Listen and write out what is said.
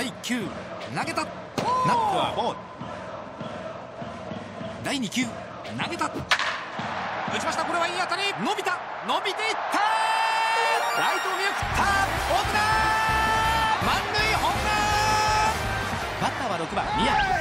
第1球投げた。ナックはボール。第2球。投げた。打ちました。これはいい当たり伸びた。伸びていった。ライトを見送った。奥だ。満塁。ホームラン。バッターは6番宮。城